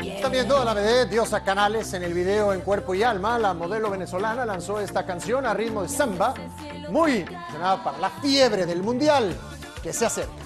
Están viendo la vedette Diosa Canales en el video En Cuerpo y Alma. La modelo venezolana lanzó esta canción a ritmo de samba, muy relacionada para la fiebre del mundial que se acerca.